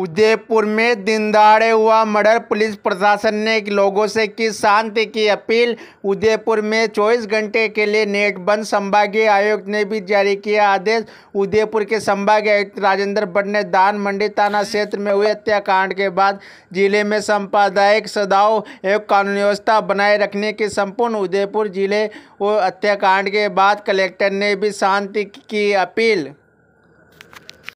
उदयपुर में दिनदाड़े हुआ murder. Police प्रशासन ने लोगों से की शांति की अपील। उदयपुर में 24 घंटे के लिए नेट बंद। संभागीय आयुक्त ने भी जारी किया आदेश। उदयपुर के संभागीय आयुक्त राजेंद्र भट्ट ने दान मंडी थाना क्षेत्र में हुए हत्याकांड के बाद ज़िले में सांप्रदायिक सदाव एवं कानून व्यवस्था बनाए रखने की संपूर्ण उदयपुर ज़िले व हत्याकांड के बाद कलेक्टर ने भी शांति की अपील।